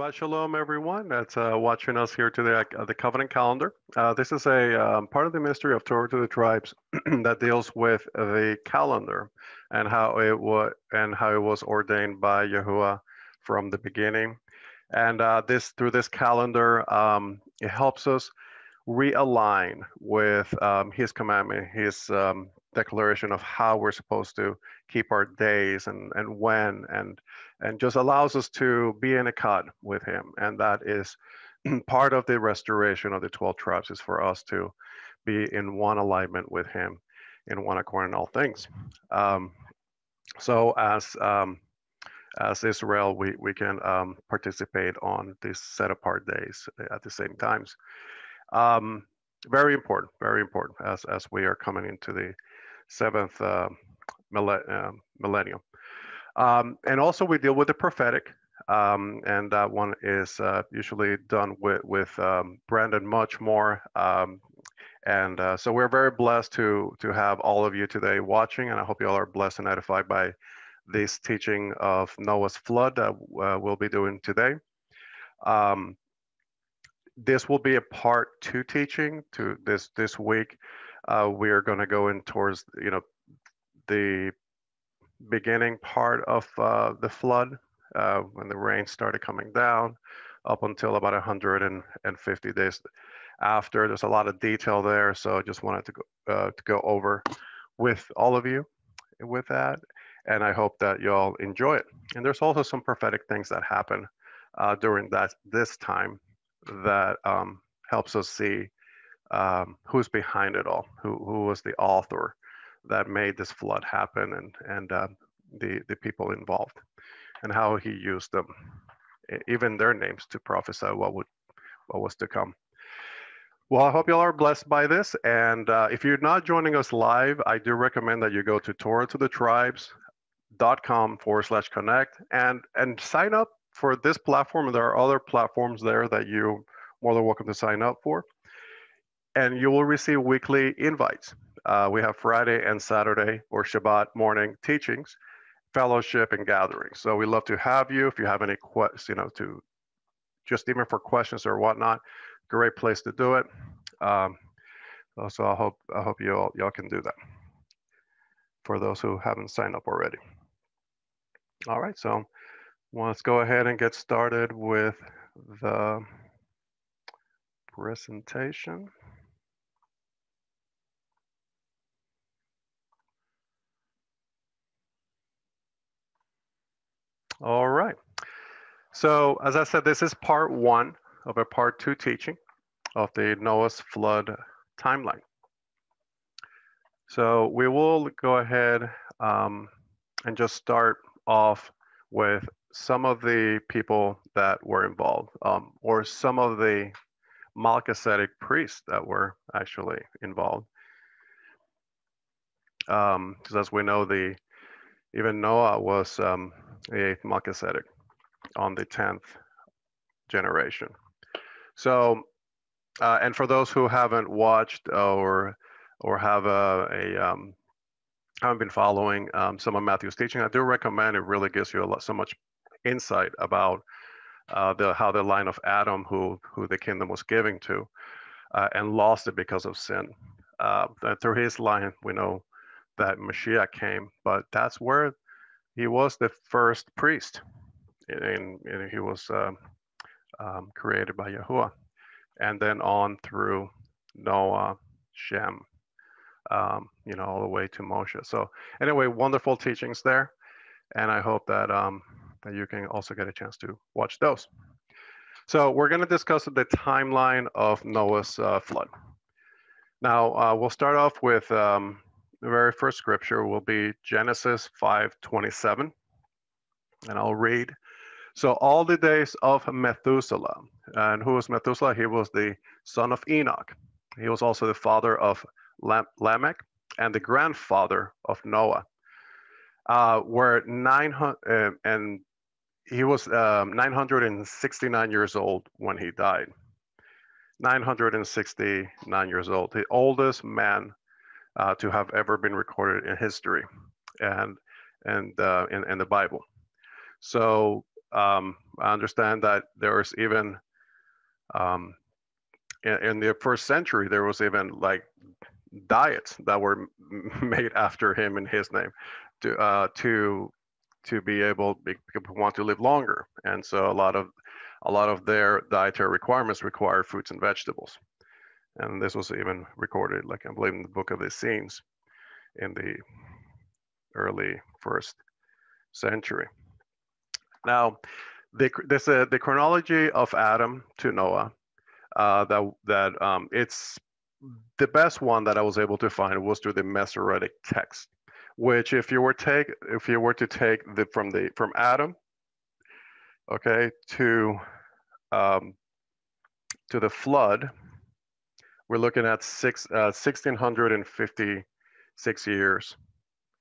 Shabbat Shalom, everyone that's uh, watching us here today at the Covenant Calendar. Uh, this is a um, part of the ministry of Torah to the Tribes that deals with the calendar and how it was and how it was ordained by Yahuwah from the beginning. And uh, this through this calendar, um, it helps us realign with um, His commandment, His um, declaration of how we're supposed to keep our days and and when and and just allows us to be in a cut with him. And that is part of the restoration of the 12 tribes is for us to be in one alignment with him in one accord in all things. Um, so as um, as israel we we can um, participate on these set apart days at the same times. Um, very important very important as as we are coming into the seventh uh, uh, millennium. Um, and also we deal with the prophetic, um, and that one is uh, usually done with, with um, Brandon much more. Um, and uh, so we're very blessed to, to have all of you today watching, and I hope you all are blessed and edified by this teaching of Noah's flood that uh, we'll be doing today. Um, this will be a part two teaching to this this week. Uh, we are going to go in towards you know the beginning part of uh, the flood uh, when the rain started coming down up until about 150 days after. There's a lot of detail there, so I just wanted to go, uh, to go over with all of you with that, and I hope that you all enjoy it. And there's also some prophetic things that happen uh, during that this time that um, helps us see um, who's behind it all, who who was the author that made this flood happen, and and uh, the the people involved, and how he used them, even their names, to prophesy what would what was to come. Well, I hope you all are blessed by this. And uh, if you're not joining us live, I do recommend that you go to Torah forward slash connect and and sign up for this platform. There are other platforms there that you more than welcome to sign up for and you will receive weekly invites. Uh, we have Friday and Saturday or Shabbat morning teachings, fellowship, and gatherings. So we love to have you. If you have any questions, you know, to just even for questions or whatnot, great place to do it. Um, so I hope I hope you all y'all can do that. For those who haven't signed up already. All right, so let's go ahead and get started with the presentation. All right. So as I said, this is part one of a part two teaching of the Noah's flood timeline. So we will go ahead um, and just start off with some of the people that were involved um, or some of the Melchizedek priests that were actually involved. Because um, as we know, the even Noah was um, the eighth Melchizedek on the 10th generation. So, uh, and for those who haven't watched or or have a, a um, haven't been following um, some of Matthew's teaching, I do recommend it. Really gives you a lot, so much insight about uh, the how the line of Adam, who who the kingdom was giving to, uh, and lost it because of sin. Uh, through his line, we know that Mashiach came, but that's where he was the first priest, and, and he was um, um, created by Yahuwah, and then on through Noah, Shem, um, you know, all the way to Moshe. So anyway, wonderful teachings there, and I hope that um, that you can also get a chance to watch those. So we're going to discuss the timeline of Noah's uh, flood. Now uh, we'll start off with um, the very first scripture will be Genesis 5:27, and I'll read. So all the days of Methuselah, and who was Methuselah? He was the son of Enoch. He was also the father of Lamech and the grandfather of Noah. Uh, were 900 uh, and he was um, 969 years old when he died. 969 years old, the oldest man uh, to have ever been recorded in history and and uh, in, in the Bible. So um, I understand that there's even um, in, in, the first century there was even like diets that were made after him in his name to uh, to to be able people want to live longer, and so a lot of a lot of their dietary requirements require fruits and vegetables, and this was even recorded, like I believe, in the Book of the Essenes in the early first century. Now, the, this, uh, the chronology of Adam to Noah, uh, that, that um, it's the best one that I was able to find was through the Masoretic text, which if you were take if you were to take the from the from Adam, okay, to um, to the flood, we're looking at six uh, 1656 years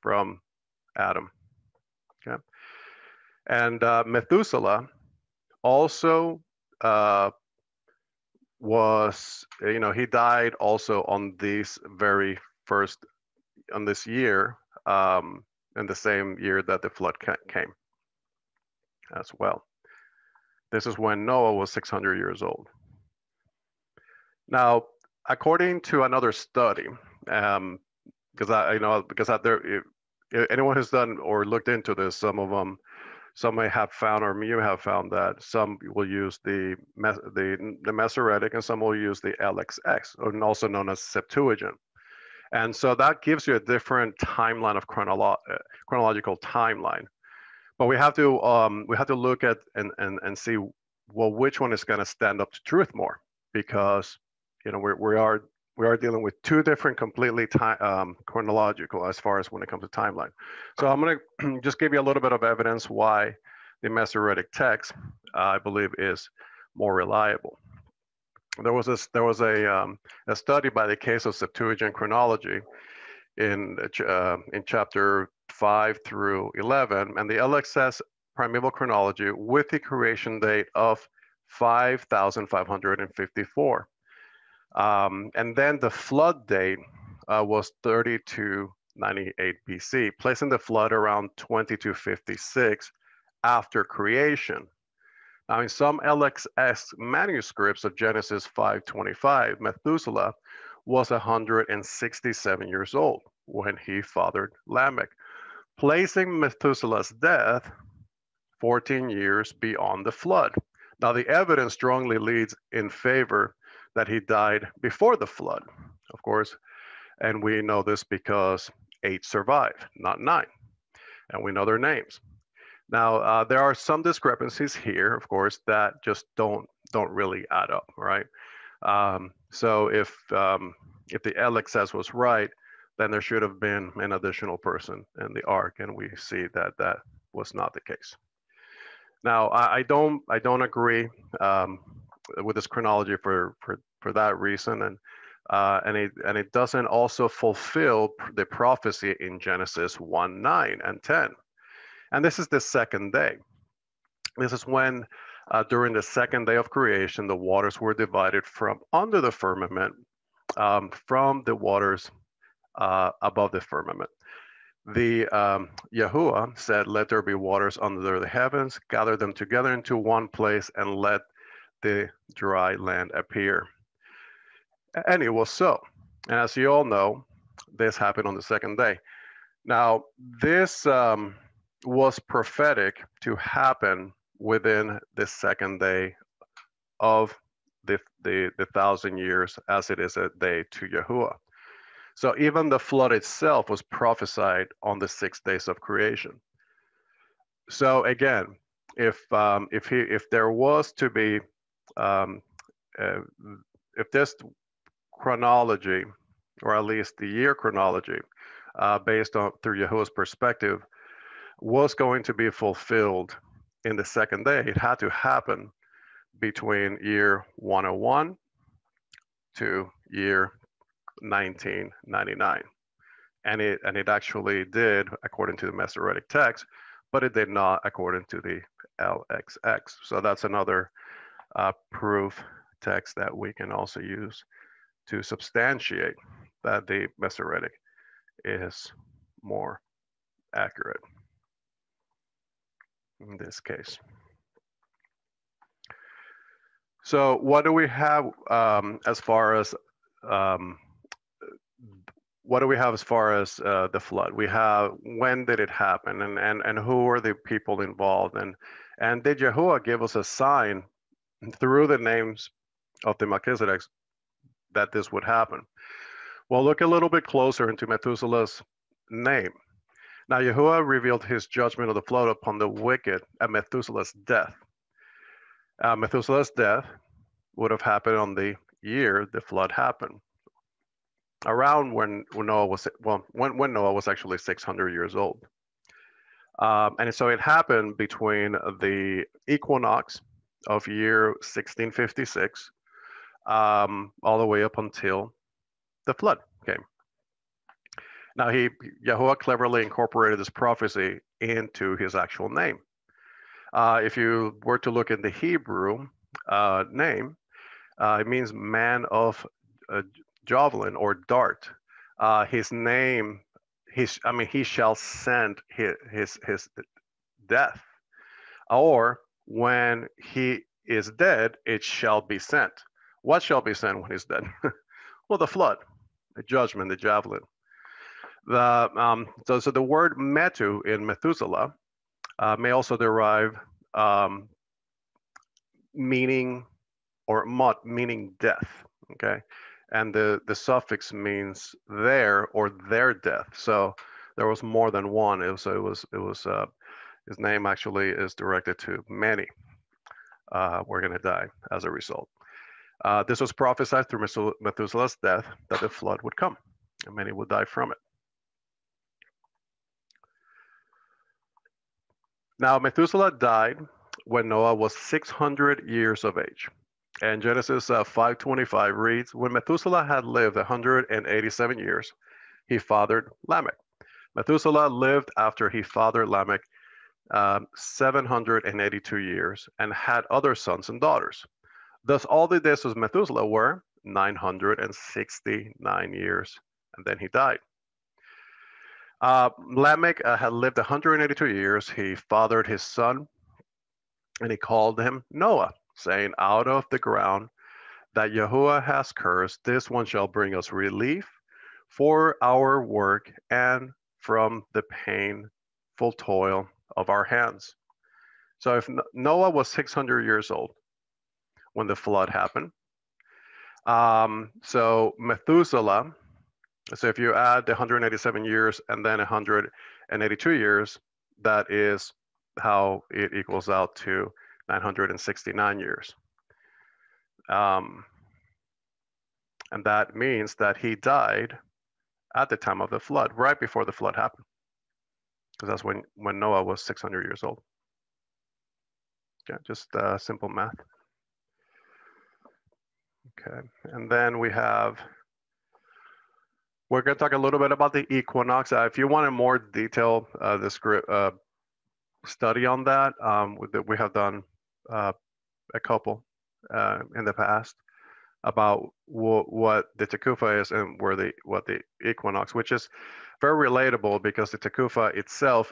from Adam. Okay. And uh, Methuselah also uh, was, you know, he died also on this very first, on this year, um, in the same year that the flood came as well. This is when Noah was 600 years old. Now, according to another study, um, because I, you know, because I, there, anyone has done or looked into this, some of them, some may have found, or you have found that some will use the the the Masoretic and some will use the LXX, also known as Septuagint. And so that gives you a different timeline of chronolo uh, chronological timeline. But we have to um, we have to look at and and and see well which one is going to stand up to truth more because you know we we are we are dealing with two different completely time, um, chronological as far as when it comes to timeline. So I'm going to just give you a little bit of evidence why the Masoretic text, uh, I believe, is more reliable. There was a, there was a, um, a study by the case of Septuagint chronology in, uh, in chapter 5 through 11, and the LXX primeval chronology with the creation date of 5,554. Um, and then the flood date uh, was 3298 BC, placing the flood around 2256 after creation. Now, in some LXX manuscripts of Genesis 5:25, Methuselah was 167 years old when he fathered Lamech, placing Methuselah's death 14 years beyond the flood. Now, the evidence strongly leads in favor that he died before the flood, of course. And we know this because eight survived, not nine. And we know their names. Now, uh, there are some discrepancies here, of course, that just don't don't really add up, right? Um, so if um, if the LXX was right, then there should have been an additional person in the ark, and we see that that was not the case. Now, I, I don't I don't agree um, with this chronology for for for that reason, and uh, and it and it doesn't also fulfill the prophecy in Genesis 1, 9 and 10. And this is the second day. This is when uh, during the second day of creation, the waters were divided from under the firmament, um, from the waters uh, above the firmament. The um, Yahuwah said, Let there be waters under the heavens, gather them together into one place, and let the dry land appear. And it was so. And as you all know, this happened on the second day. Now, this um, was prophetic to happen within the second day of the, the, the thousand years, as it is a day to Yahuwah. So even the flood itself was prophesied on the six days of creation. So again, if um, if he if there was to be um, uh, if this chronology, or at least the year chronology, uh, based on through Yahuwah's perspective, was going to be fulfilled in the second day. It had to happen between year 101 to year 1999. And it, and it actually did according to the Masoretic text, but it did not according to the LXX. So that's another uh, proof text that we can also use to substantiate that the Masoretic is more accurate in this case. So what do we have um, as far as um, what do we have as far as uh, the flood? We have when did it happen, and and and who were the people involved, and and did Yahuwah give us a sign through the names of the Melchizedeks that this would happen? Well, look a little bit closer into Methuselah's name. Now, Yahuwah revealed his judgment of the flood upon the wicked at Methuselah's death. Uh, Methuselah's death would have happened on the year the flood happened, around when, when Noah was well, when, when Noah was actually 600 years old. Um, and so it happened between the equinox of year 1656 um, all the way up until the flood came. Now he Yahuwah cleverly incorporated this prophecy into his actual name. Uh, if you were to look in the Hebrew uh, name, uh, it means man of javelin or dart. Uh, his name, his, I mean, he shall send his, his, his death. Or when he is dead, it shall be sent. What shall be sent when he's dead? well, the flood, the judgment, the javelin. The, um, so, so the word metu in Methuselah uh, may also derive um, meaning or mot meaning death. Okay, and the the suffix means their or their death. So there was more than one. It was it was it was uh, his name actually is directed to many. Uh, we're going to die as a result. Uh, this was prophesied through Methuselah's death that the flood would come, and many would die from it. Now, Methuselah died when Noah was 600 years of age. And Genesis uh, 5:25 reads, "When Methuselah had lived 187 years, he fathered Lamech. Methuselah lived after he fathered Lamech um, 782 years and had other sons and daughters. Thus, all the days of Methuselah were 969 years, and then he died. Uh, Lamech uh, had lived 182 years. He fathered his son, and he called him Noah, saying, Out of the ground that Yahuwah has cursed, this one shall bring us relief for our work and from the painful toil of our hands. So if Noah was 600 years old when the flood happened, um, so Methuselah so if you add the 187 years and then 182 years, that is how it equals out to 969 years. Um, and that means that he died at the time of the flood, right before the flood happened. Because that's when, when Noah was 600 years old. Yeah, just uh, simple math. Okay, and then we have we're going to talk a little bit about the equinox. Uh, if you want a more detail, uh, the script, uh, study on that, um, we have done uh, a couple uh, in the past about what the Takufa is and where the what the equinox, which is very relatable because the Takufa itself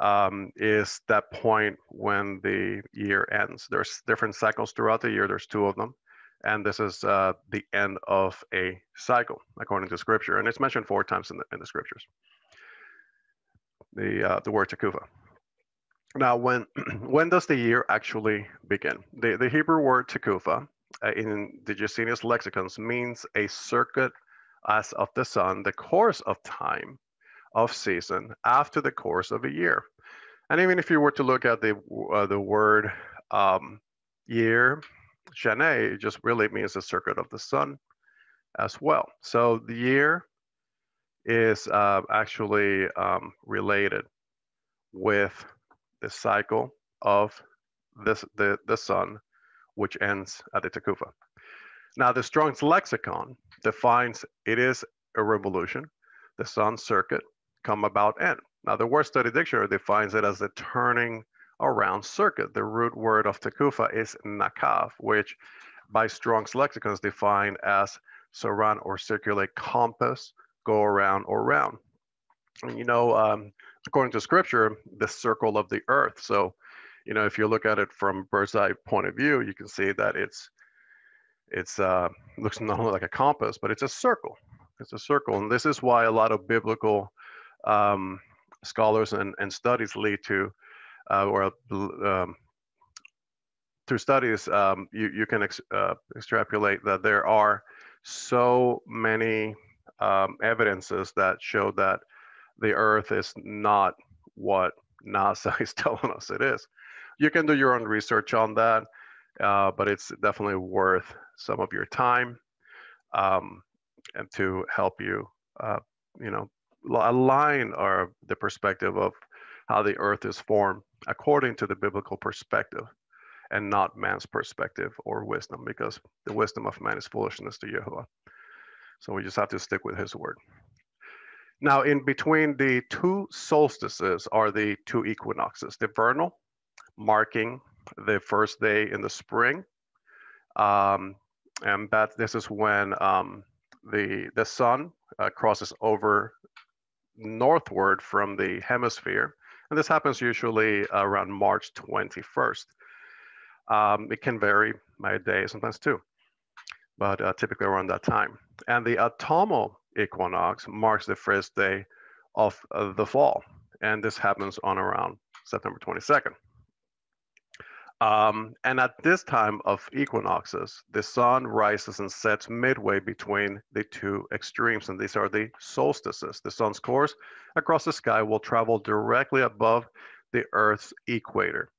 um, is that point when the year ends. There's different cycles throughout the year. There's two of them and this is uh, the end of a cycle according to scripture and it's mentioned four times in the, in the scriptures. The uh, the word tekufa now when when does the year actually begin? The, the hebrew word tekufa uh, in the Gesenius lexicons means a circuit as of the sun the course of time of season after the course of a year. And even if you were to look at the uh, the word um, year Shanah just really means the circuit of the sun as well. So the year is uh, actually um, related with the cycle of this, the, the sun, which ends at the Tekufa. Now, the Strong's lexicon defines it is a revolution, the sun's circuit, come about end. Now, the Word Study Dictionary defines it as the turning around circuit. The root word of tekufa is nakav, which by Strong's lexicon is defined as surround or circulate compass, go around or round. And you know, um, according to scripture, the circle of the earth. So you know, if you look at it from bird's eye point of view, you can see that it's it's uh, looks not only like a compass, but it's a circle. It's a circle, and this is why a lot of biblical um, scholars and, and studies lead to, uh, or um, through studies, um, you, you can ex, uh, extrapolate that there are so many um, evidences that show that the Earth is not what NASA is telling us it is. You can do your own research on that, uh, but it's definitely worth some of your time um, and to help you, uh, you know, align our the perspective of how the Earth is formed according to the biblical perspective and not man's perspective or wisdom, because the wisdom of man is foolishness to Yahuwah. So we just have to stick with his word. Now, in between the two solstices are the two equinoxes, the vernal, marking the first day in the spring. Um, and that this is when um, the, the sun uh, crosses over northward from the hemisphere. And this happens usually around March 21st. Um, it can vary by a day, sometimes two, but uh, typically around that time. And the autumnal equinox marks the first day of uh, the fall. And this happens on around September 22nd. Um, and at this time of equinoxes, the sun rises and sets midway between the two extremes, and these are the solstices. The sun's course across the sky will travel directly above the Earth's equator.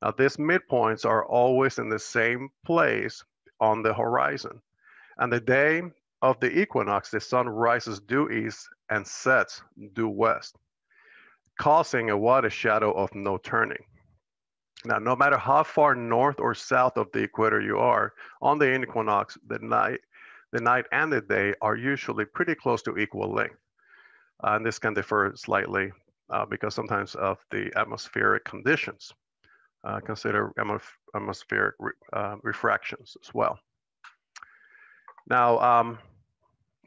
Now, these midpoints are always in the same place on the horizon. And the day of the equinox, the sun rises due east and sets due west, causing a wide shadow of no turning. Now, no matter how far north or south of the equator you are, on the equinox, the night, the night and the day are usually pretty close to equal length. Uh, and this can differ slightly uh, because sometimes of the atmospheric conditions. Uh, consider atmospheric re uh, refractions as well. Now, um,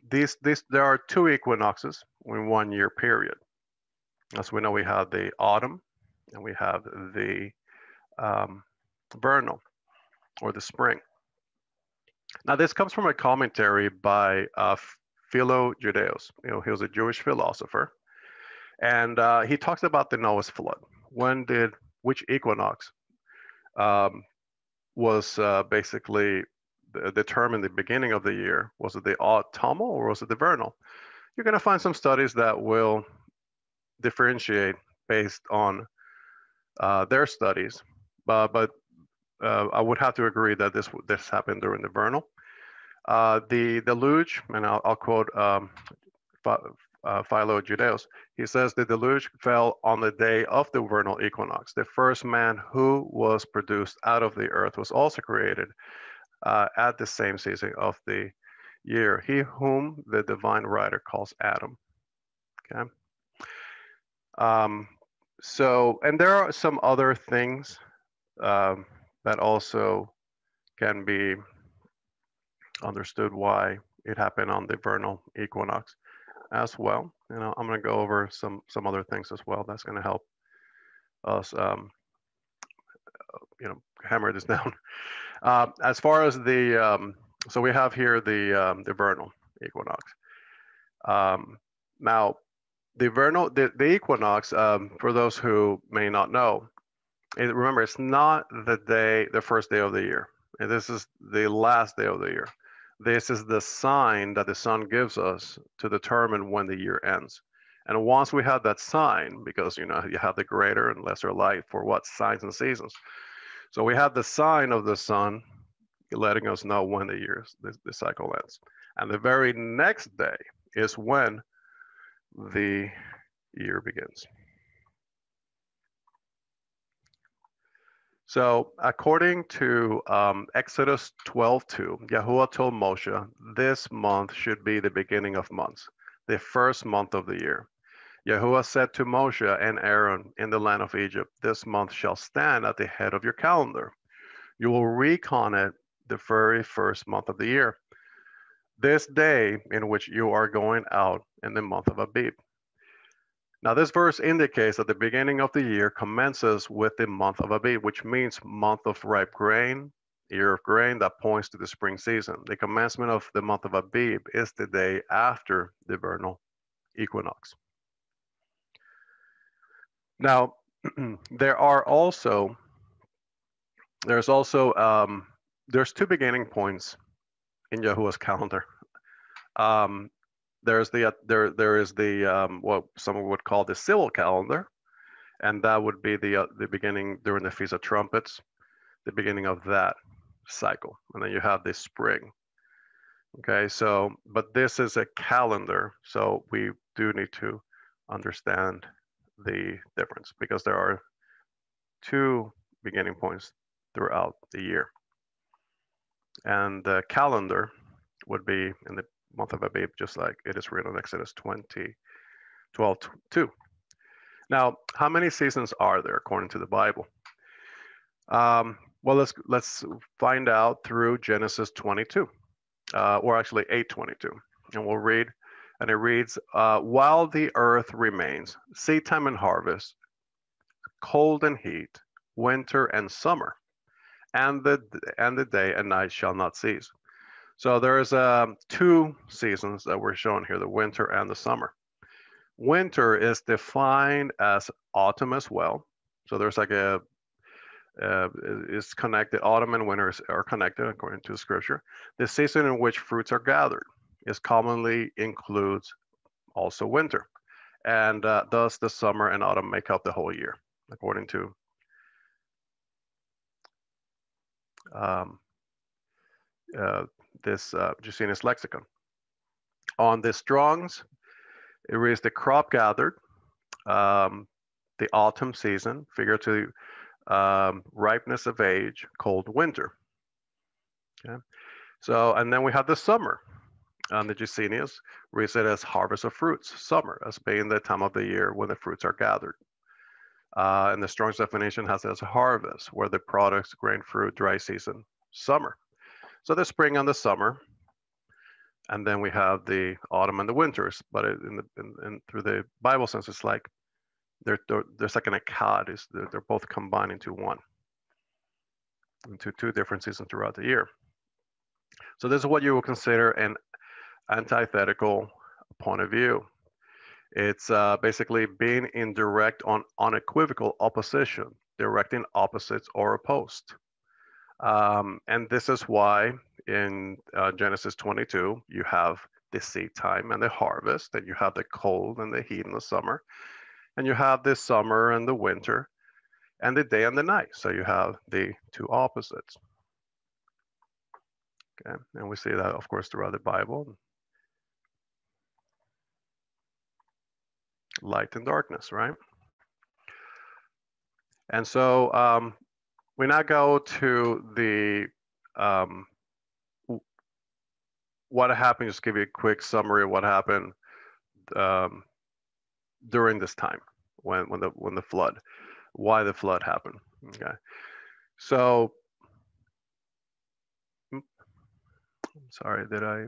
these, these, there are two equinoxes in one year period. As we know, we have the autumn and we have the um, vernal or the spring. Now, this comes from a commentary by uh, Philo Judaeus. You know, he was a Jewish philosopher, and uh, he talks about the Noah's flood. When did which equinox um, was uh, basically determined the beginning of the year? Was it the autumnal or was it the vernal? You're going to find some studies that will differentiate based on uh, their studies, uh, but uh, I would have to agree that this this happened during the vernal. Uh, the deluge, and I'll, I'll quote um, uh, Philo Judaeus. He says the deluge fell on the day of the vernal equinox. The first man who was produced out of the earth was also created uh, at the same season of the year. He whom the divine writer calls Adam. Okay. Um, so, and there are some other things um, that also can be understood why it happened on the vernal equinox as well. And I'm going to go over some some other things as well. That's going to help us, um, you know, hammer this down. Uh, as far as the um, so we have here the um, the vernal equinox. Um, now, the vernal the, the equinox um, for those who may not know, it, remember it's not the day the first day of the year. And this is the last day of the year. This is the sign that the sun gives us to determine when the year ends. And once we have that sign, because you know you have the greater and lesser light for what signs and seasons. So we have the sign of the sun letting us know when the year the, the cycle ends. And the very next day is when the year begins. So according to um, Exodus 12:2, Yahuwah told Moshe, this month should be the beginning of months, the first month of the year. Yahuwah said to Moshe and Aaron in the land of Egypt, this month shall stand at the head of your calendar. You will recon it the very first month of the year, this day in which you are going out in the month of Abib. Now, this verse indicates that the beginning of the year commences with the month of Abib, which means month of ripe grain, year of grain that points to the spring season. The commencement of the month of Abib is the day after the vernal equinox. Now, there are also there's also um, there's two beginning points in Yahuwah's calendar. Um, there's the uh, there there is the um, what someone would call the civil calendar, and that would be the uh, the beginning during the Feast of Trumpets, the beginning of that cycle, and then you have the spring. Okay, so but this is a calendar, so we do need to understand the difference because there are two beginning points throughout the year. And the calendar would be in the month of Abib, just like it is written in Exodus 20, 12, 2. Now, how many seasons are there according to the Bible? Um, well, let's let's find out through Genesis 22, uh, or actually 8:22, and we'll read. And it reads, uh, "While the earth remains, seed time and harvest, cold and heat, winter and summer, and the and the day and night shall not cease." So there's um, two seasons that we're showing here: the winter and the summer. Winter is defined as autumn as well. So there's like a uh, is connected. Autumn and winter are connected according to scripture. The season in which fruits are gathered is commonly includes also winter, and uh, thus the summer and autumn make up the whole year, according to um, uh, this uh, lexicon. On the Strong's, it reads the crop gathered, um, the autumn season, figure to um, ripeness of age, cold winter. Okay. So, and then we have the summer. And the Gesenius reads it as harvest of fruits, summer, as being the time of the year when the fruits are gathered. Uh, and the Strong's definition has it as harvest, where the products, grain, fruit, dry season, summer. So the spring and the summer, and then we have the autumn and the winters. But in the in, in, through the Bible sense, it's like they're, they're, there's like an echad, is they're, they're both combined into one, into two different seasons throughout the year. So this is what you will consider an antithetical point of view. It's uh, basically being in direct on unequivocal opposition, directing opposites or opposed. Um, and this is why in uh, Genesis 22, you have the seed time and the harvest, and you have the cold and the heat in the summer and you have the summer and the winter and the day and the night. So you have the two opposites. Okay, and we see that, of course, throughout the Bible. Light and darkness, right? And so um, we now go to the um, what happened. Just give you a quick summary of what happened um, during this time when when the when the flood, why the flood happened. Okay, so I'm sorry, did I?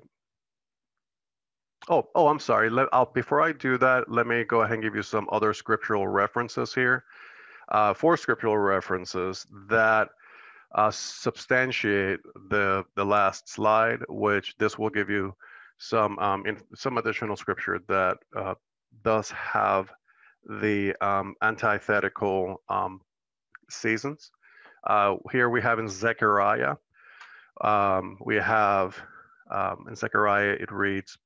Oh, oh, I'm sorry. Let, I'll, before I do that, let me go ahead and give you some other scriptural references here. Uh, four scriptural references that uh, substantiate the the last slide, which this will give you some um, in, some additional scripture that uh, does have the um, antithetical um, seasons. Uh, here we have in Zechariah, um, we have um, in Zechariah, it reads,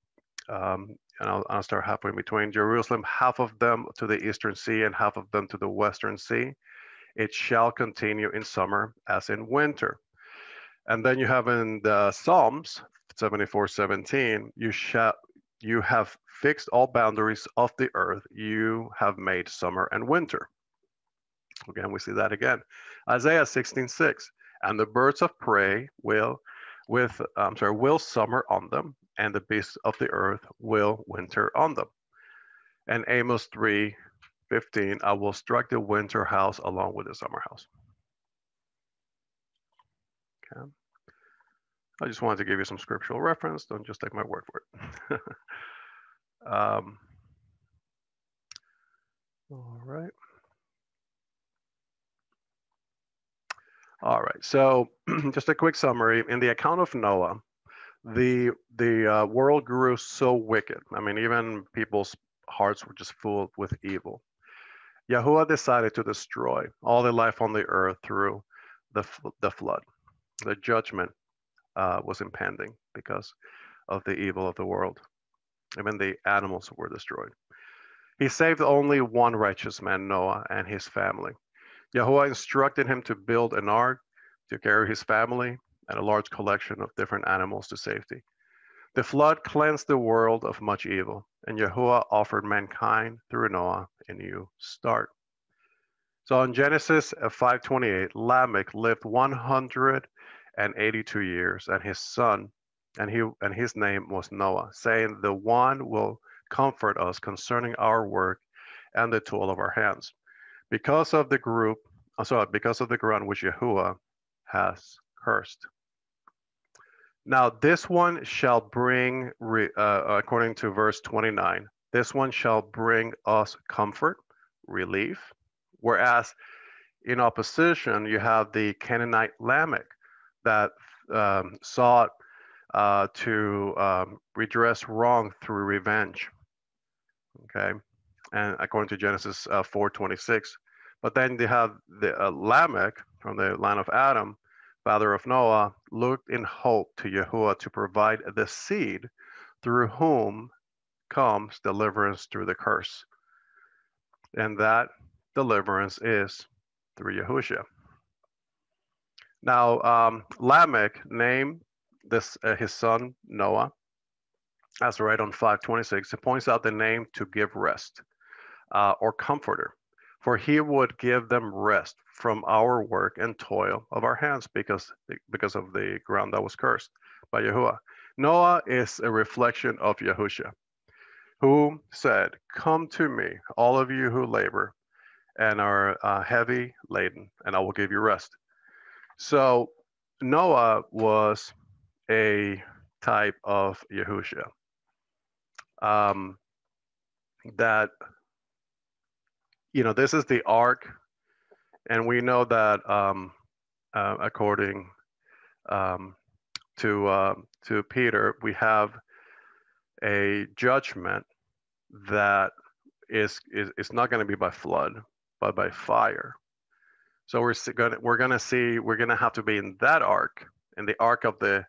um, and I'll, I'll, start halfway between Jerusalem, half of them to the eastern sea and half of them to the western sea. It shall continue in summer as in winter. And then you have in the Psalms 74 17, you shall you have fixed all boundaries of the earth. You have made summer and winter. Again, we see that again. Isaiah 16, 6. And the birds of prey will, with, I'm sorry, will summer on them, and the beasts of the earth will winter on them. And Amos 3, 15, I will strike the winter house along with the summer house. Okay. I just wanted to give you some scriptural reference. Don't just take my word for it. um, All right. All right. So just a quick summary. In the account of Noah, the the uh, world grew so wicked. I mean, even people's hearts were just full with evil. Yahuwah decided to destroy all the life on the earth through the the flood. The judgment uh, was impending because of the evil of the world. Even the animals were destroyed. He saved only one righteous man, Noah, and his family. Yahuwah instructed him to build an ark to carry his family and a large collection of different animals to safety. The flood cleansed the world of much evil, and Yahuwah offered mankind through Noah a new start. So in Genesis 5:28, Lamech lived 182 years, and his son, and he and his name was Noah, saying, "The one will comfort us concerning our work and the toil of our hands, because of the group, uh, sorry, because of the ground which Yahuwah has cursed." Now, this one shall bring, uh, according to verse 29, this one shall bring us comfort, relief. Whereas in opposition, you have the Canaanite Lamech that um, sought uh, to um, redress wrong through revenge. Okay, and according to Genesis uh, 4:26, but then they have the uh, Lamech from the line of Adam father of Noah, looked in hope to Yahuwah to provide the seed through whom comes deliverance through the curse. And that deliverance is through Yahushua. Now, um, Lamech named this uh, his son Noah, as right on 526. It points out the name to give rest uh, or comforter for he would give them rest from our work and toil of our hands because because of the ground that was cursed by Yahuwah. Noah is a reflection of Yahusha, who said, Come to me, all of you who labor and are uh, heavy laden, and I will give you rest. So Noah was a type of Yahusha um, that you know, this is the ark, and we know that um, uh, according um, to uh, to Peter, we have a judgment that is is, is not going to be by flood, but by fire. So we're going to, we're going to see we're going to have to be in that ark, in the ark of the,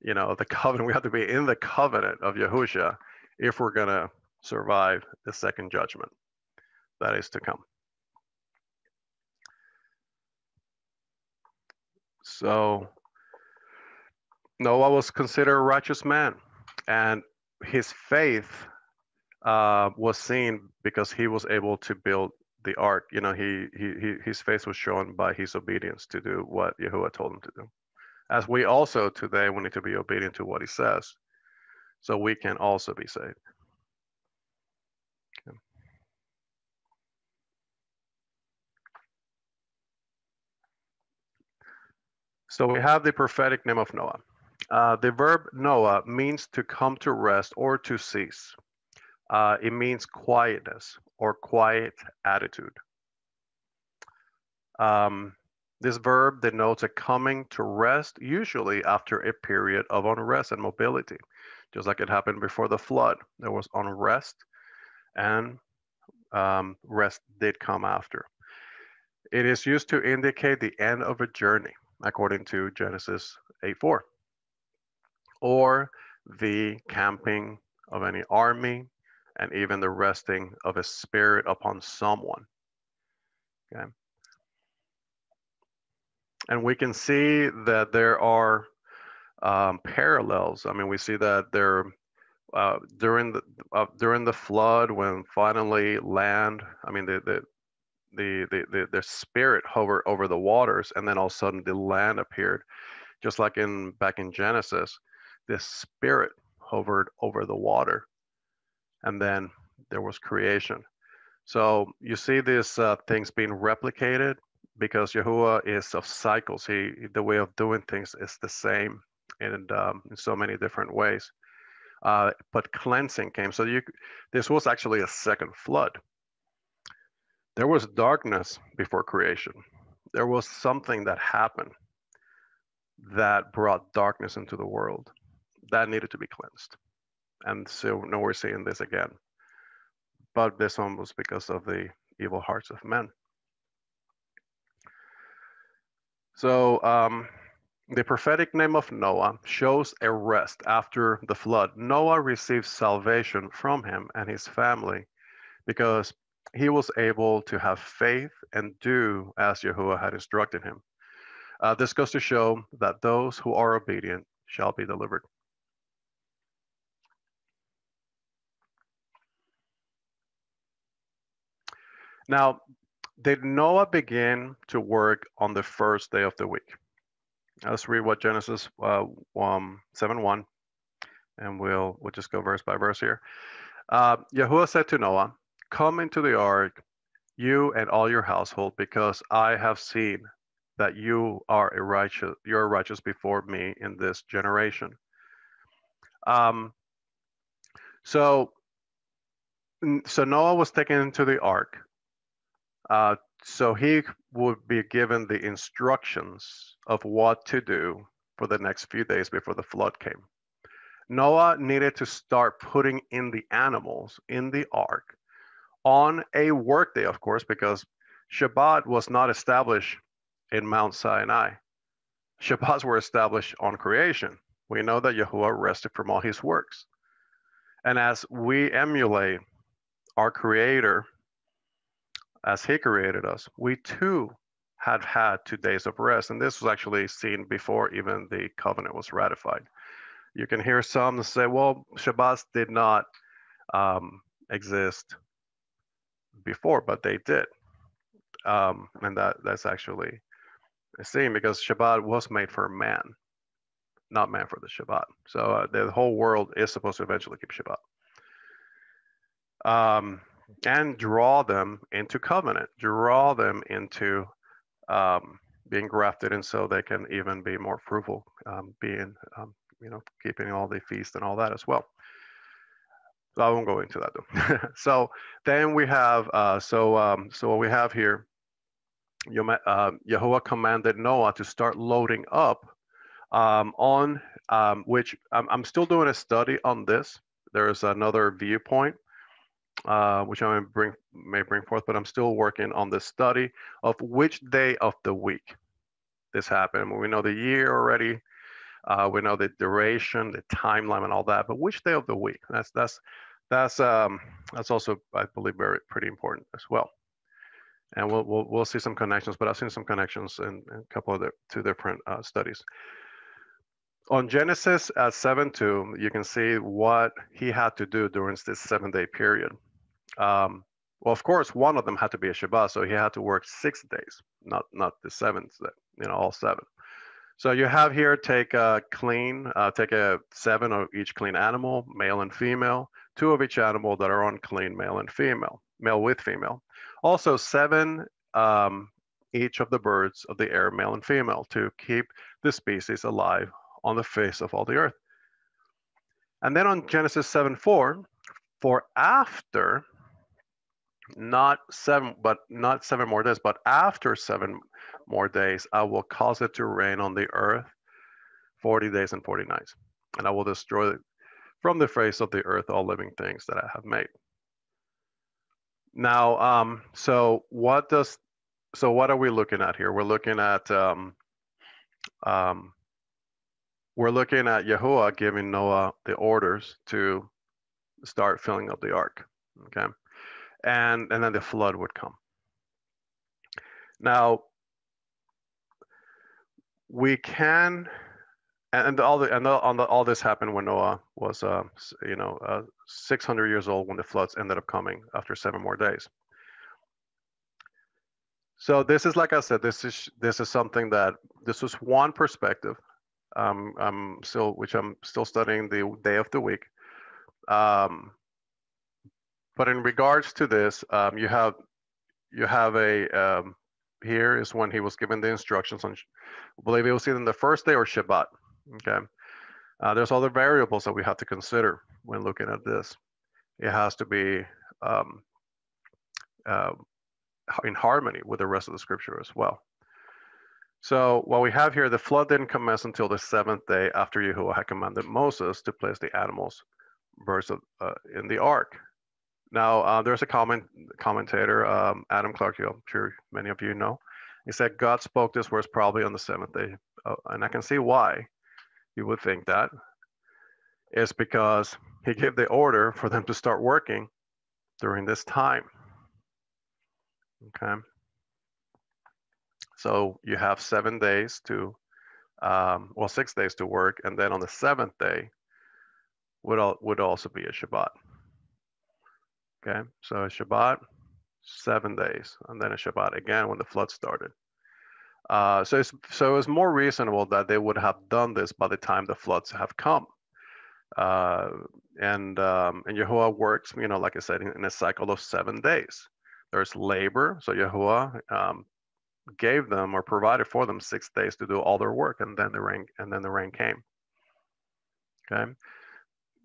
you know, the covenant. We have to be in the covenant of Yahusha if we're going to survive the second judgment that is to come. So Noah was considered a righteous man, and his faith uh, was seen because he was able to build the ark. You know, he, he, his faith was shown by his obedience to do what Yahuwah told him to do. As we also today we need to be obedient to what he says, so we can also be saved. So we have the prophetic name of Noah. Uh, the verb Noah means to come to rest or to cease. Uh, it means quietness or quiet attitude. Um, this verb denotes a coming to rest, usually after a period of unrest and mobility, just like it happened before the flood. There was unrest, and um, rest did come after. It is used to indicate the end of a journey according to Genesis 8:4. Or the camping of any army and even the resting of a spirit upon someone. Okay. And we can see that there are um, parallels. I mean, we see that there uh, during the uh, during the flood, when finally land, I mean, the, the the, the, the, the spirit hovered over the waters and then all of a sudden the land appeared just like in back in genesis this spirit hovered over the water and then there was creation so you see these uh, things being replicated because Yahuwah is of cycles. He the way of doing things is the same in um, in so many different ways. Uh, but cleansing came. So you this was actually a second flood there was darkness before creation. There was something that happened that brought darkness into the world that needed to be cleansed. And so now we're seeing this again. But this one was because of the evil hearts of men. So um, the prophetic name of Noah shows a rest after the flood. Noah receives salvation from him and his family because he was able to have faith and do as Yahuwah had instructed him. Uh, this goes to show that those who are obedient shall be delivered. Now, did Noah begin to work on the first day of the week? Let's read what Genesis uh, um, 7 1, and we'll, we'll just go verse by verse here. Uh, Yahuwah said to Noah, Come into the ark, you and all your household, because I have seen that you are a righteous, you're righteous before me in this generation. Um, so, so Noah was taken into the ark. Uh, so he would be given the instructions of what to do for the next few days before the flood came. Noah needed to start putting in the animals in the ark on a workday, of course, because Shabbat was not established in Mount Sinai. Shabbats were established on creation. We know that Yahuwah rested from all his works. And as we emulate our Creator as he created us, we too had had two days of rest. And this was actually seen before even the covenant was ratified. You can hear some say, well, Shabbats did not um, exist before, but they did. Um, and that that's actually a seen because Shabbat was made for man, not man for the Shabbat. So uh, the whole world is supposed to eventually keep Shabbat. Um, and draw them into covenant, draw them into um, being grafted and so they can even be more fruitful, um, being, um, you know, keeping all the feast and all that as well. I won't go into that though. so then we have, uh, so, um, so what we have here, uh, commanded Noah to start loading up um, on um, which I'm, I'm, still doing a study on this. There's another viewpoint uh, which I may bring, may bring forth, but I'm still working on the study of which day of the week this happened. We know the year already. Uh, we know the duration, the timeline, and all that. But which day of the week? That's that's that's um, that's also, I believe, very pretty important as well. And we'll we'll, we'll see some connections. But I've seen some connections in, in a couple of the two different uh, studies. On Genesis at uh, 7 2, you can see what he had to do during this seven day period. Um, well, of course, one of them had to be a Shabbat, so he had to work six days, not not the seventh you know, all seven. So you have here take a clean, uh, take a seven of each clean animal, male and female, two of each animal that are unclean, male and female, male with female. Also seven um, each of the birds of the air, male and female, to keep the species alive on the face of all the earth. And then on Genesis 7 4, for after not seven, but not seven more days, but after seven more days, I will cause it to rain on the earth 40 days and 40 nights. And I will destroy from the face of the earth all living things that I have made. Now, um, so what does, so what are we looking at here? We're looking at, um, um, we're looking at Yahuwah giving Noah the orders to start filling up the ark. Okay and and then the flood would come. Now we can and all the and all, the, all this happened when Noah was uh, you know uh, 600 years old when the floods ended up coming after seven more days. So this is like I said, this is this is something that this was one perspective. Um, I'm still which I'm still studying the day of the week. Um, but in regards to this, um, you have you have a um, here is when he was given the instructions on, I believe it was either the first day or Shabbat. Okay, uh, there's other variables that we have to consider when looking at this. It has to be um, uh, in harmony with the rest of the scripture as well. So what we have here, the flood didn't commence until the seventh day after Yahuwah had commanded Moses to place the animals birds of, uh, in the ark. Now, uh, there's a comment commentator, um, Adam Clarke, I'm sure many of you know. He said God spoke this words probably on the seventh day, uh, and I can see why you would think that. It's because he gave the order for them to start working during this time. Okay. So you have seven days to, um, well, six days to work, and then on the seventh day would al- would also be a Shabbat. Okay, so a Shabbat, seven days, and then a Shabbat again when the flood started. Uh, so it's, so it's more reasonable that they would have done this by the time the floods have come. Uh, and um, and Yahuwah works, you know, like I said, in, in, a cycle of seven days. There's labor, so Yahuwah um, gave them or provided for them six days to do all their work, and then the rain and then the rain came. Okay.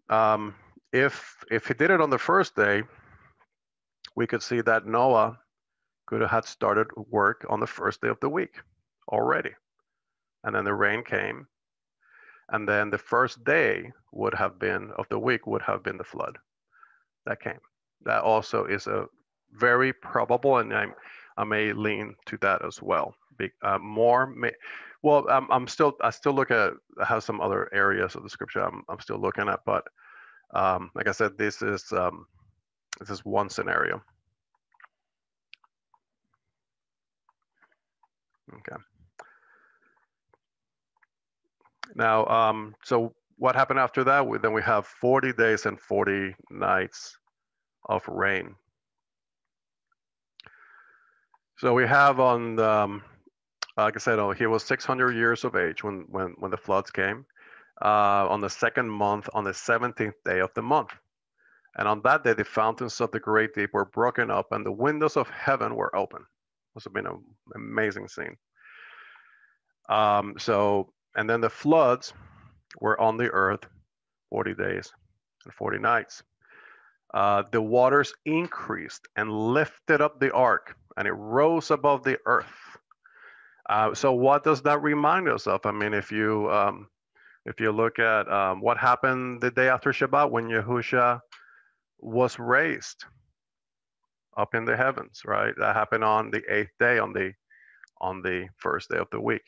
Um, if if he did it on the first day, we could see that Noah could have had started work on the first day of the week already, and then the rain came, and then the first day would have been of the week would have been the flood that came. That also is a very probable, and I, I may lean to that as well. Be, uh, more may, well, I'm, I'm still I still look at I have some other areas of the scripture I'm, I'm still looking at, but um, like I said, this is um, this is one scenario. Okay. Now, um, so what happened after that? We, then we have 40 days and 40 nights of rain. So we have on, um, like I said, oh, he was 600 years of age when, when, when the floods came. Uh, on the second month, on the 17th day of the month. And on that day, the fountains of the great deep were broken up and the windows of heaven were open. Must have been an amazing scene. Um, so and then the floods were on the earth 40 days and 40 nights. Uh, the waters increased and lifted up the ark, and it rose above the earth. Uh, so, what does that remind us of? I mean, if you um, if you look at um, what happened the day after Shabbat when Yahusha was raised up in the heavens, right? That happened on the eighth day, on the on the first day of the week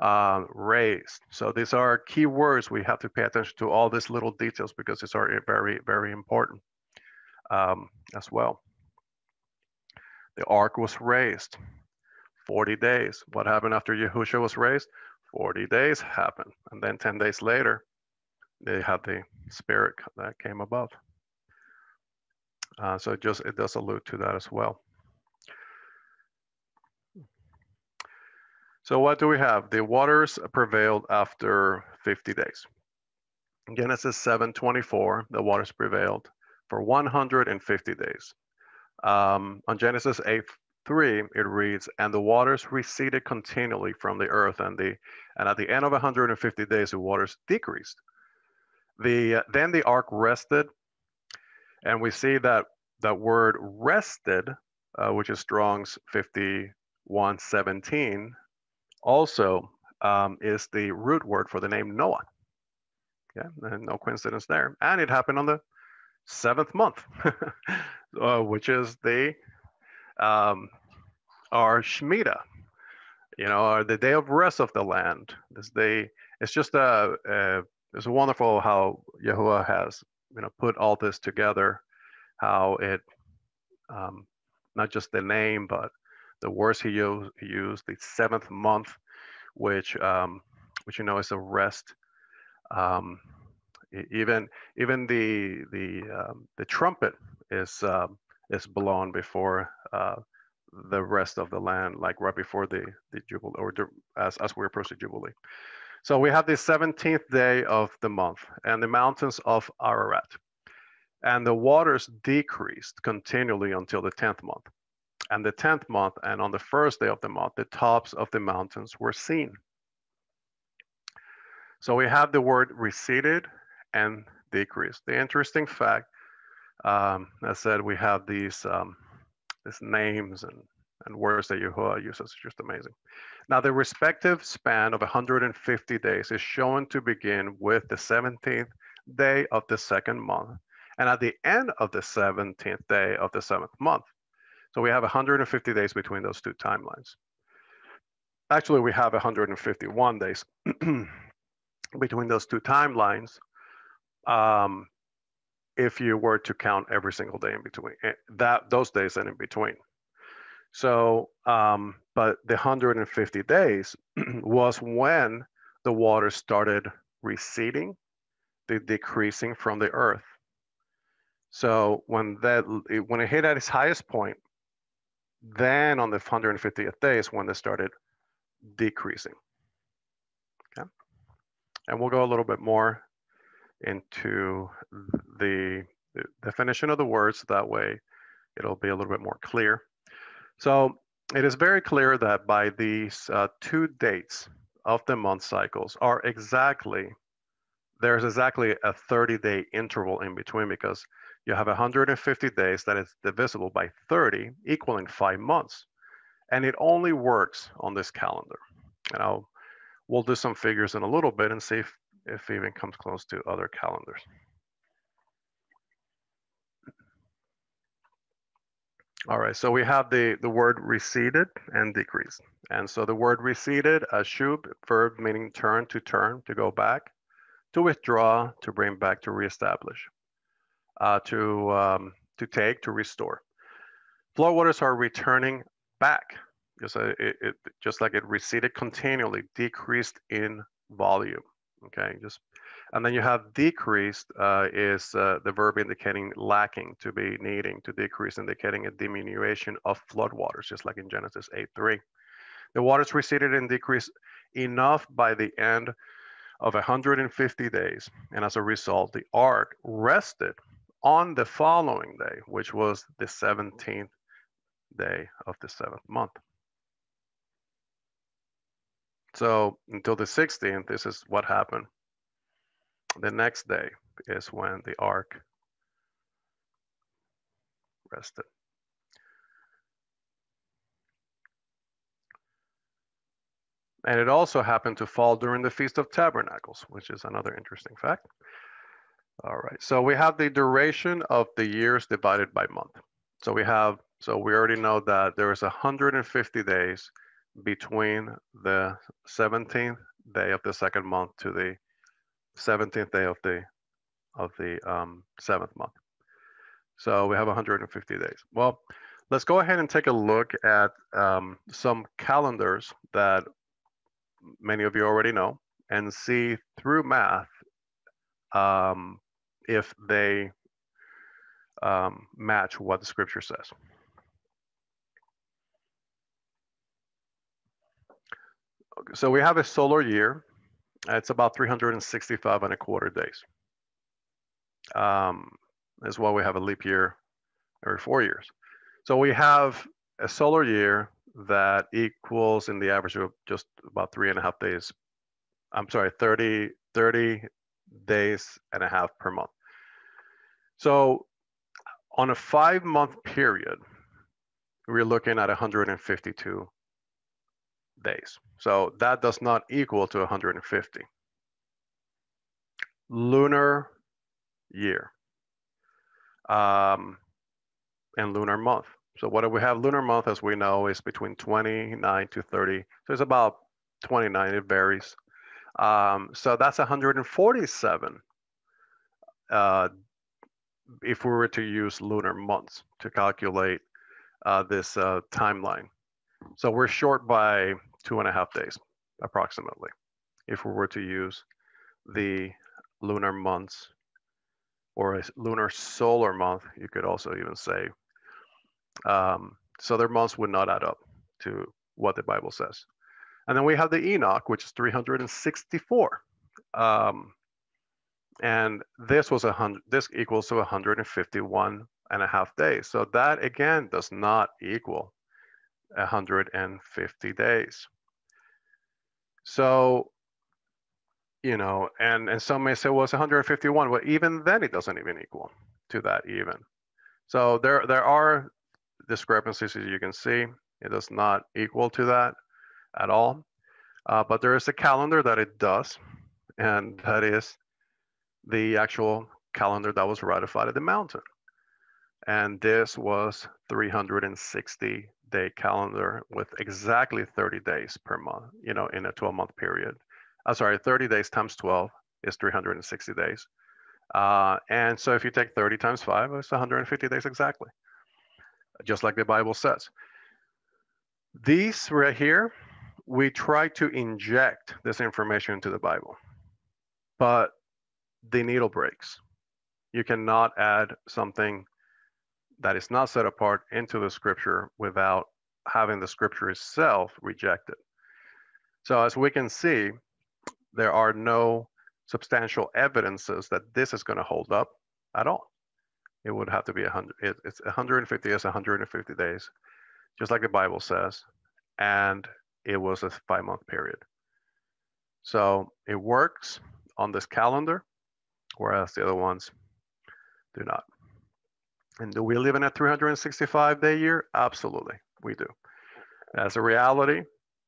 uh, raised. So these are key words. We have to pay attention to all these little details because these are very, very important um, as well. The ark was raised 40 days. What happened after Yahushua was raised? 40 days happened. And then 10 days later, they had the spirit that came above. Uh, so it just it does allude to that as well. So what do we have? The waters prevailed after 50 days. Genesis 7:24, the waters prevailed for 150 days. Um, on Genesis 8:3, it reads, "And the waters receded continually from the earth, and the and at the end of 150 days, the waters decreased." The uh, then the ark rested, and we see that that word rested, uh, which is Strong's 5117, also um, is the root word for the name Noah. Yeah, no coincidence there. And it happened on the seventh month, uh, which is the um, our Shemitah, you know, or the day of rest of the land. This day, it's just a, a it's wonderful how Yahuwah has you know put all this together, how it um, not just the name but the words he used, he used the seventh month, which um, which you know is a rest. Um, even even the the um, the trumpet is um, is blown before uh, the rest of the land, like right before the the jubilee, or as as we approach the jubilee. So we have the 17th day of the month, and the mountains of Ararat, and the waters decreased continually until the 10th month and the 10th month, and on the first day of the month, the tops of the mountains were seen. So we have the word receded and decreased. The interesting fact, um, I said, we have these um, these names and, and words that Yahuwah uses. Just amazing. Now, the respective span of 150 days is shown to begin with the 17th day of the second month and at the end of the 17th day of the seventh month. So we have 150 days between those two timelines. Actually, we have 151 days between those two timelines um, if you were to count every single day in between eh, that those days and in between. So, um, but the 150 days was when the water started receding, the decreasing from the earth. So when that when it hit at its highest point, then on the 150th day is when they started decreasing. Okay. And we'll go a little bit more into the, the definition of the words. That way it'll be a little bit more clear. So it is very clear that by these uh, two dates of the month cycles are exactly, there's exactly a 30 day interval in between because you have 150 days that is divisible by 30, equaling five months. And it only works on this calendar. And I'll, we'll do some figures in a little bit and see if, if it even comes close to other calendars. All right, so we have the, the word receded and decreased. And so the word receded, a shub, verb meaning turn, to turn, to go back, to withdraw, to bring back, to reestablish uh, to, um, to take, to restore. Flow waters are returning back, just, uh, it, it, just like it receded continually, decreased in volume. Okay, just and then you have decreased uh, is uh, the verb indicating lacking, to be needing, to decrease, indicating a diminution of flood waters, just like in Genesis 8:3. The waters receded and decreased enough by the end of 150 days, and as a result, the ark rested on the following day, which was the 17th day of the seventh month. So until the 16th, this is what happened. The next day is when the ark rested. And it also happened to fall during the Feast of Tabernacles, which is another interesting fact. All right, so we have the duration of the years divided by month. So we have, so we already know that there is 150 days between the 17th day of the second month to the 17th day of the of the um, seventh month. So we have 150 days. Well, let's go ahead and take a look at um, some calendars that many of you already know and see through math um, if they um, match what the scripture says. So we have a solar year. It's about 365 and a quarter days. Um, as well, we have a leap year every four years. So we have a solar year that equals in the average of just about three and a half days. I'm sorry, 30, 30 days and a half per month. So on a five month period, we're looking at 152 days. So that does not equal to 150. Lunar year um, and lunar month. So what do we have? Lunar month, as we know, is between 29 to 30. So it's about 29, it varies. Um, so that's 147 uh, if we were to use lunar months to calculate uh, this uh, timeline. So we're short by two and a half days, approximately, if we were to use the lunar months or a lunar solar month, you could also even say. Um, so their months would not add up to what the Bible says. And then we have the Enoch, which is 364. Um, and this was a hundred, this equals to 151 and a half days. So that again does not equal 150 days. So, you know, and, and some may say, well, it's 151. Well, even then it doesn't even equal to that even. So there, there are discrepancies, as you can see. It does not equal to that at all. Uh, but there is a calendar that it does, and that is the actual calendar that was ratified at the mountain. And this was 360 day calendar with exactly 30 days per month, you know, in a 12 month period. Uh, sorry, 30 days times 12 is 360 days. Uh, and so if you take 30 times 5, it's 150 days exactly, just like the Bible says. These right here, we try to inject this information into the Bible, but the needle breaks. You cannot add something that is not set apart into the scripture without having the scripture itself rejected. So as we can see, there are no substantial evidences that this is going to hold up at all. It would have to be 100. It, it's 150 is 150 days, just like the Bible says, and it was a five month period. So it works on this calendar, whereas the other ones do not. And do we live in a 365 day year? Absolutely, we do. That's a reality,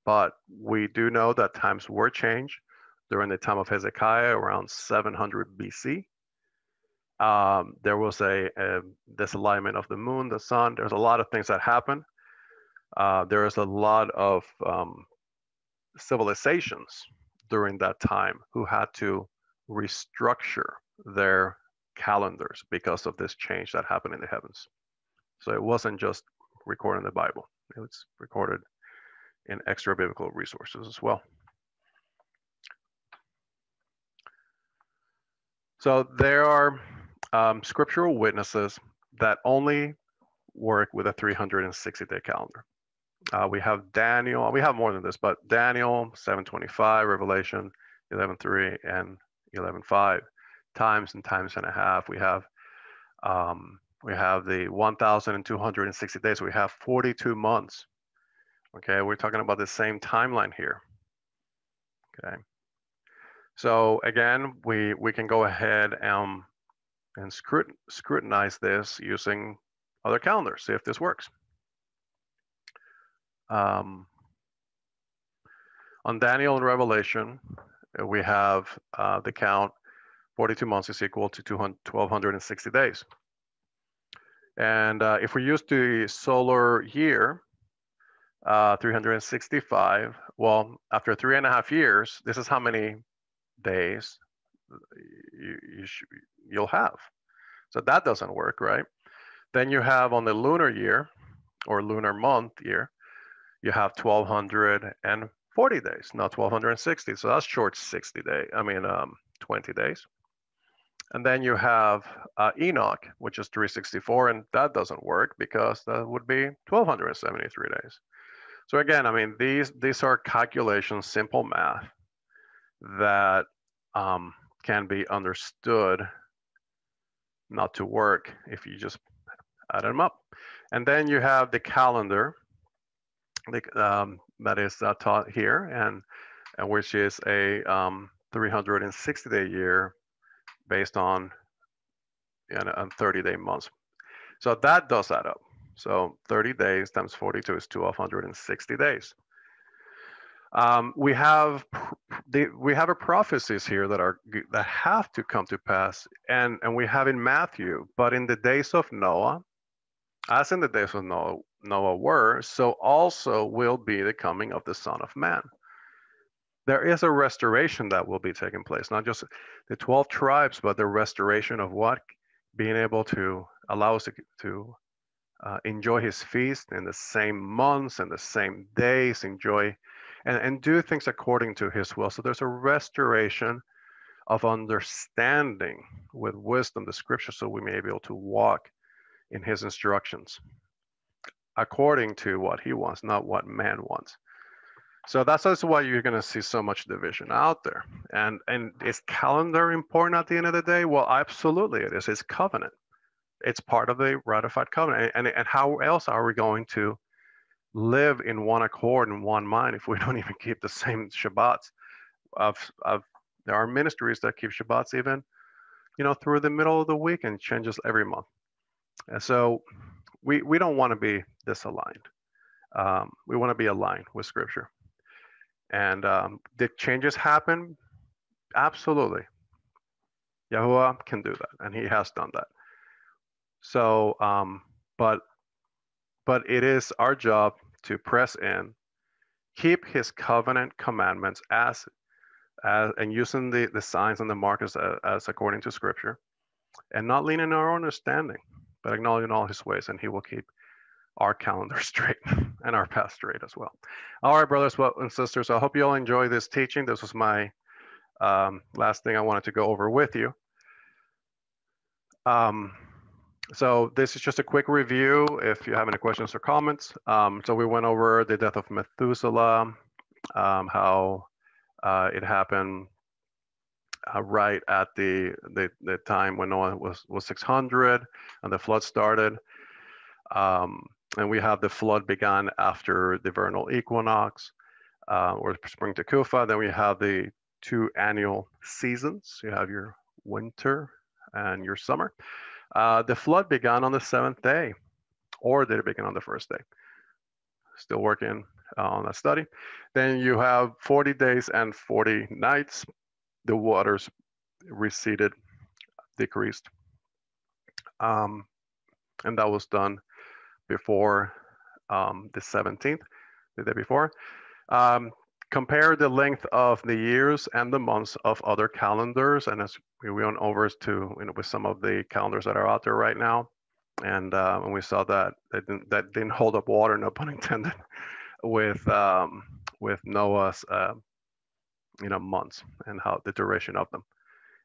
but we do know that times were changed during the time of Hezekiah around 700 BC. Um, there was a, a, disalignment of the moon, the sun. There's a lot of things that happen. Uh, there is a lot of um, civilizations during that time who had to restructure their calendars because of this change that happened in the heavens. So it wasn't just recorded in the Bible, it was recorded in extra biblical resources as well. So there are um, scriptural witnesses that only work with a 360 day calendar. Uh, we have Daniel, we have more than this, but Daniel 725, Revelation 11.3 and 11.5 times and times and a half. We have um, we have the 1,260 days. We have 42 months. Okay, we're talking about the same timeline here. Okay, so again, we we can go ahead and and scrut scrutinize this using other calendars, see if this works. Um, on Daniel and Revelation, we have uh, the count 42 months is equal to 1260 days. And uh, if we use the solar year, uh, 365, well, after three and a half years, this is how many days you, you you'll have. So that doesn't work, right? Then you have on the lunar year or lunar month year, you have 1240 days, not 1260. So that's short 60 days. I mean, um, 20 days. And then you have uh, Enoch, which is 364, and that doesn't work because that would be 1273 days. So again, I mean, these these are calculations, simple math that um, can be understood not to work if you just add them up. And then you have the calendar um, that is uh, taught here, and, and which is a um, 360 day year based on you know, 30 day months. So that does add up. So 30 days times 42 is 1260 days. Um, we have the, we have a prophecies here that are that have to come to pass, and and we have in Matthew. But in the days of Noah, as in the days of Noah, Noah were, so also will be the coming of the Son of Man there is a restoration that will be taking place, not just the 12 tribes, but the restoration of what? Being able to allow us to, to uh, enjoy his feast in the same months and the same days, enjoy and, and do things according to his will. So there's a restoration of understanding with wisdom the scripture so we may be able to walk in his instructions according to what he wants, not what man wants. So that's also why you're going to see so much division out there. And and is calendar important at the end of the day? Well, absolutely it is. It's covenant. It's part of the ratified covenant. And, and how else are we going to live in one accord and one mind if we don't even keep the same Shabbats? Of, of there are ministries that keep Shabbats even, you know, through the middle of the week and changes every month. And so we, we don't want to be disaligned. Um, we want to be aligned with Scripture. And um, did changes happen? Absolutely. Yahuwah can do that, and He has done that. So, um, but but it is our job to press in, keep His covenant commandments as as and using the the signs and the markers as, as according to Scripture, and not lean in our understanding, but acknowledging all His ways, and He will keep our calendar straight and our path straight as well. All right, brothers and sisters, I hope you all enjoy this teaching. This was my um, last thing I wanted to go over with you. Um, so this is just a quick review if you have any questions or comments. Um, so we went over the death of Methuselah, um, how uh, it happened uh, right at the, the, the time when Noah was was 600 and the flood started. Um, and we have the flood began after the vernal equinox uh, or spring Tekufa. Then we have the two annual seasons. You have your winter and your summer. Uh, the flood began on the seventh day, or did it begin on the first day? Still working on that study. Then you have 40 days and 40 nights. The waters receded, decreased. Um, and that was done before um, the 17th, the day before. Um, compare the length of the years and the months of other calendars. And as we went over to, you know, with some of the calendars that are out there right now. And, uh, and we saw that that didn't, that didn't hold up water, no pun intended, with um, with Noah's uh, you know months and how the duration of them.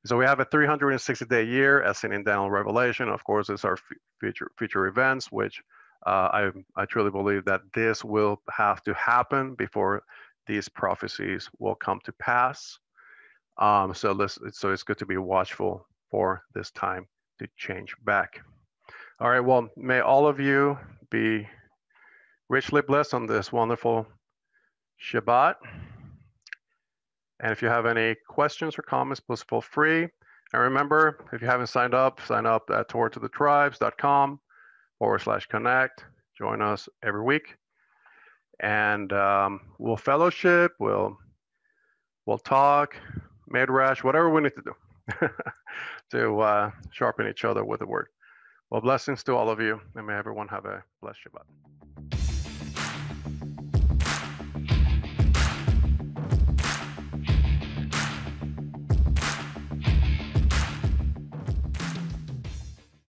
So we have a 360 day year as seen in Daniel Revelation. Of course, these our future future events, which I, I truly believe that this will have to happen before these prophecies will come to pass. Um, so, let's, so it's good to be watchful for this time to change back. All right, well, may all of you be richly blessed on this wonderful Shabbat. And if you have any questions or comments, please feel free. And remember, if you haven't signed up, sign up at torahtothetribes.com forward slash connect. Join us every week. And um, we'll fellowship, we'll, we'll talk, midrash, whatever we need to do to uh, sharpen each other with the word. Well, blessings to all of you, and may everyone have a blessed Shabbat.